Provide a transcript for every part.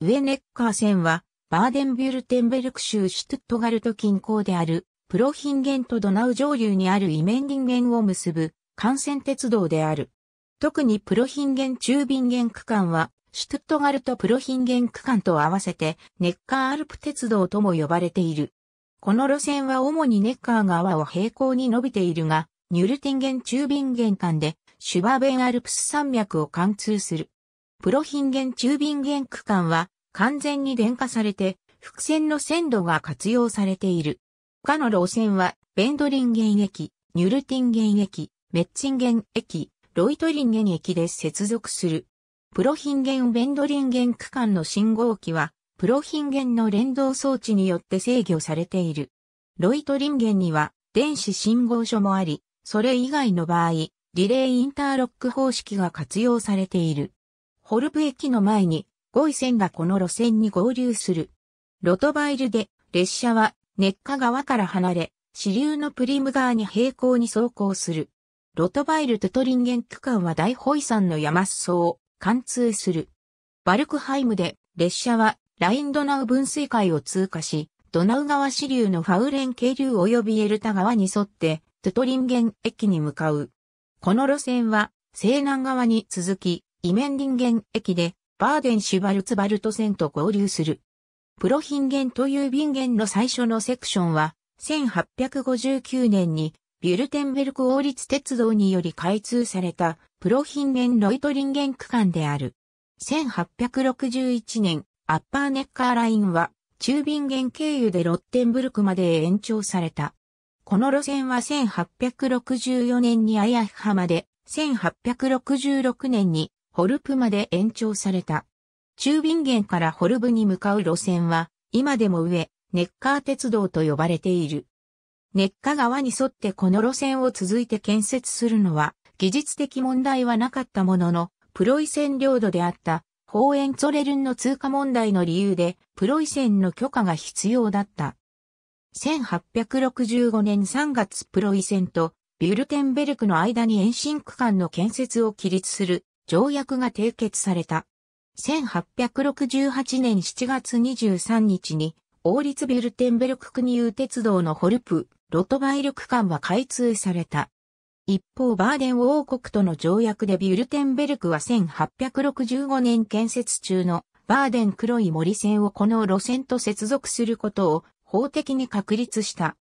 ウェネッカー線は、バーデンビュルテンベルク州シュトゥットガルト近郊である、プロヒンゲンとドナウ上流にあるイメンディンゲンを結ぶ幹線鉄道である。特にプロヒンゲン中ビンゲン区間は、シュトゥットガルトプロヒンゲン区間と合わせて、ネッカーアルプ鉄道とも呼ばれている。この路線は主にネッカー川を平行に伸びているが、ニュルティンゲン中ビンゲン間で、シュバーベンアルプス山脈を貫通する。プロヒンゲンテュービンゲン区間は、完全に電化されて、複線の線路が活用されている。他の路線は、ベンドリンゲン駅、ニュルティンゲン駅、メッチンゲン駅、ロイトリンゲン駅で接続する。プロヒンゲン・ベンドリンゲン区間の信号機は、プロヒンゲンの連動装置によって制御されている。ロイトリンゲンには電子信号所もあり、それ以外の場合、リレーインターロック方式が活用されている。ホルブ駅の前に、ゴイ線がこの路線に合流する。ロトバイルで、列車は、ネッカ川から離れ、支流のプリム川に平行に走行する。ロトバイル・トトリンゲン区間は大ホイ山の山裾を貫通する。バルクハイムで列車はラインドナウ分水界を通過し、ドナウ川支流のファウレン渓流及びエルタ川に沿ってトトリンゲン駅に向かう。この路線は西南側に続き、イメンディンゲン駅でバーデンシュバルツバルト線と合流する。プロヒンゲンというビンゲンの最初のセクションは1859年にビュルテンベルク王立鉄道により開通されたプロヒンゲン・ロイトリンゲン区間である。1861年、アッパーネッカーラインは中ビンゲン経由でロッテンブルクまで延長された。この路線は1864年にアヤフハまで、1866年にホルプまで延長された。中ビンゲンからホルブに向かう路線は、今でも上、ネッカー鉄道と呼ばれている。ネッカ川に沿ってこの路線を続いて建設するのは、技術的問題はなかったものの、プロイセン領土であった、ホーエンツォレルンの通過問題の理由で、プロイセンの許可が必要だった。1865年3月プロイセンとビュルテンベルクの間に延伸区間の建設を起立する条約が締結された。1868年7月23日に、王立ビュルテンベルク国有鉄道のホルプ、ロトバイル区間は開通された。一方バーデン王国との条約でビュルテンベルクは1865年建設中のバーデン黒い森線をこの路線と接続することを法的に確立した。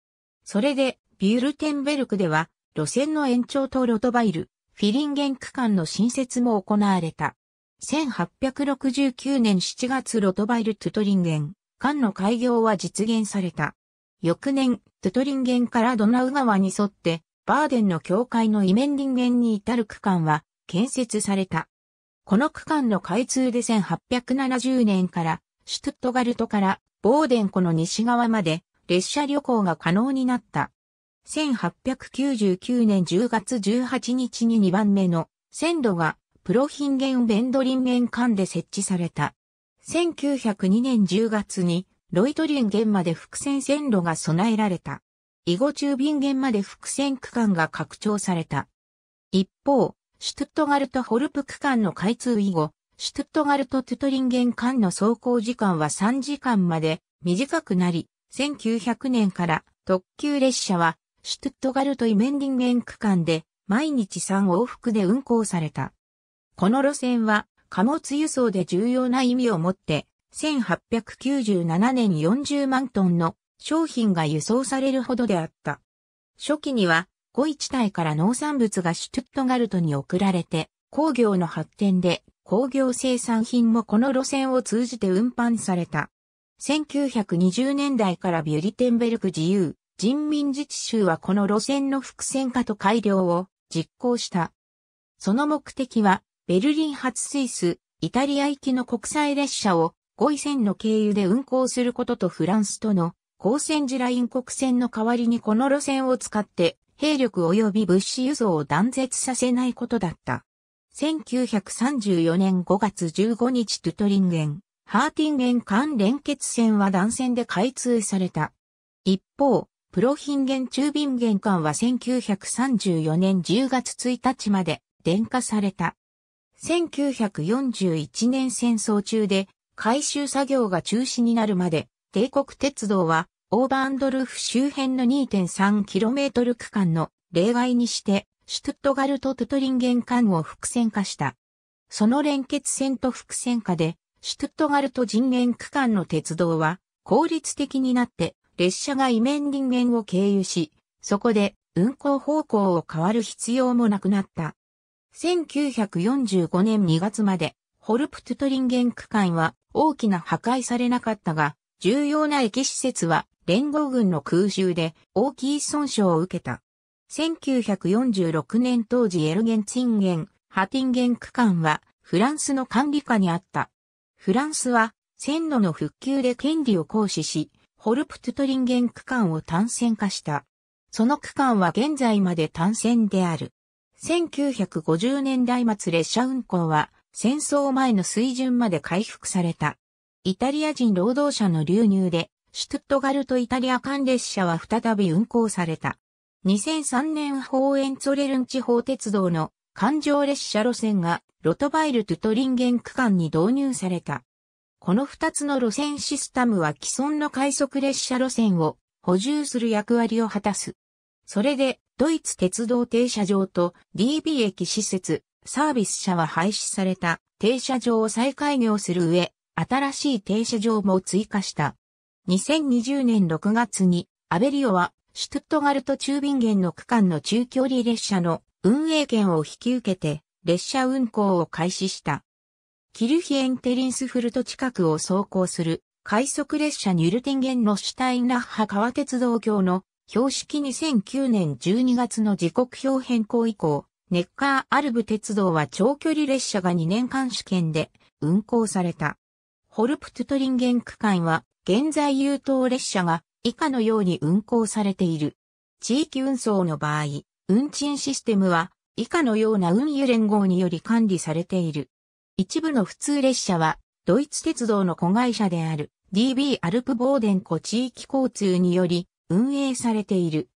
それでビュルテンベルクでは路線の延長とロトバイル、フィリンゲン区間の新設も行われた。1869年7月ロトバイルトゥトリンゲン間の開業は実現された。翌年、トゥトリンゲンからドナウ川に沿って、バーデンの境界のイメンディンゲンに至る区間は建設された。この区間の開通で1870年から、シュトゥットガルトからボーデン湖の西側まで列車旅行が可能になった。1899年10月18日に2番目の線路がプロヒンゲン・ベンドリンゲン間で設置された。1902年10月にロイトリンゲンまで伏線線路が備えられた。以後中ビンゲンまで伏線区間が拡張された。一方、シュトゥットガルトホルプ区間の開通以後、シュトゥットガルトトゥトリンゲン間の走行時間は3時間まで短くなり、1900年から特急列車はシュトゥットガルトイメンディンゲン区間で毎日3往復で運行された。この路線は貨物輸送で重要な意味を持って1897年40万トンの商品が輸送されるほどであった。初期には、五一帯から農産物がシュトゥットガルトに送られて、工業の発展で工業生産品もこの路線を通じて運搬された。1920年代からビュリテンベルク自由人民自治州はこの路線の複線化と改良を実行した。その目的は、ベルリン発スイス、イタリア行きの国際列車を5位線の経由で運行することとフランスとの高線地ライン国線の代わりにこの路線を使って兵力及び物資輸送を断絶させないことだった。1934年5月15日トゥトリンゲン、ハーティンゲン間連結線は断線で開通された。一方、プロヒンゲン中ビンゲン間は1934年10月1日まで電化された。1941年戦争中で回収作業が中止になるまで、帝国鉄道はオーバーンドルフ周辺の 2.3km 区間の例外にして、シュトゥットガルト・トゥトリンゲン間を複線化した。その連結線と複線化で、シュトゥットガルト人間区間の鉄道は効率的になって列車がイメンディンゲンを経由し、そこで運行方向を変わる必要もなくなった。1945年2月まで、ホルプトゥトリンゲン区間は大きな破壊されなかったが、重要な駅施設は連合軍の空襲で大きい損傷を受けた。1946年当時エルゲンツィンゲン、ハティンゲン区間はフランスの管理下にあった。フランスは線路の復旧で権利を行使し、ホルプトゥトリンゲン区間を単線化した。その区間は現在まで単線である。1950年代末列車運行は戦争前の水準まで回復された。イタリア人労働者の流入で、シュトゥットガルトイタリア間列車は再び運行された。2003年ホーエンツォレルン地方鉄道の環状列車路線がロトバイルトゥトリンゲン区間に導入された。この二つの路線システムは既存の快速列車路線を補充する役割を果たす。それで、ドイツ鉄道停車場と DB 駅施設、サービス車は廃止された停車場を再開業する上、新しい停車場も追加した。2020年6月に、アベリオは、シュトゥットガルト中便限の区間の中距離列車の運営権を引き受けて、列車運行を開始した。キルヒエンテリンスフルト近くを走行する快速列車ニュルティンゲンのシュタインラッハ川鉄道橋の標識2009年12月の時刻表変更以降、ネッカーアルブ鉄道は長距離列車が2年間試験で運行された。ホルプトゥトリンゲン区間は現在優等列車が以下のように運行されている。地域運送の場合、運賃システムは以下のような運輸連合により管理されている。一部の普通列車は、ドイツ鉄道の子会社である DB アルプボーデンコ地域交通により運営されている。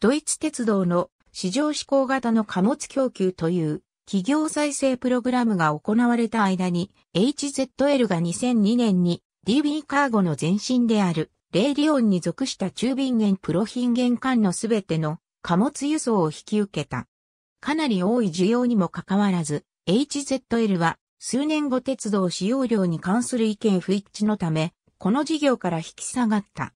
ドイツ鉄道の市場志向型の貨物供給という企業再生プログラムが行われた間に HZL が2002年に DB カーゴの前身であるレイリオンに属した中便源プロヒンゲン間のすべての貨物輸送を引き受けた。かなり多い需要にもかかわらず、HZL は数年後鉄道使用量に関する意見不一致のため、この事業から引き下がった。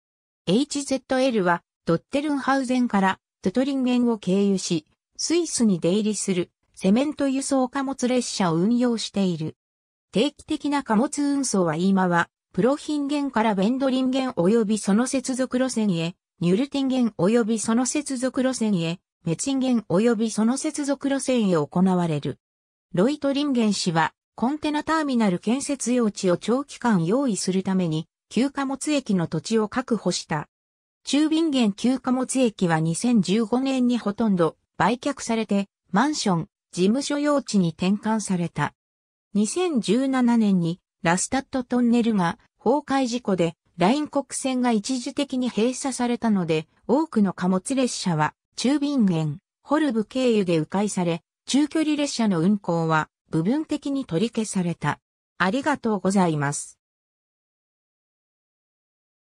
HZL はドッテルンハウゼンからトトリンゲンを経由し、スイスに出入りするセメント輸送貨物列車を運用している。定期的な貨物運送は今は、プロヒンゲンからベンドリンゲン及びその接続路線へ、ニュルティンゲン及びその接続路線へ、メツィンゲン及びその接続路線へ行われる。ロイトリンゲン氏は、コンテナターミナル建設用地を長期間用意するために、旧貨物駅の土地を確保した。中便源旧貨物駅は2015年にほとんど売却されて、マンション、事務所用地に転換された。2017年にラスタットトンネルが崩壊事故でライン国線が一時的に閉鎖されたので、多くの貨物列車は中便源、ホルブ経由で迂回され、中距離列車の運行は部分的に取り消された。ありがとうございます。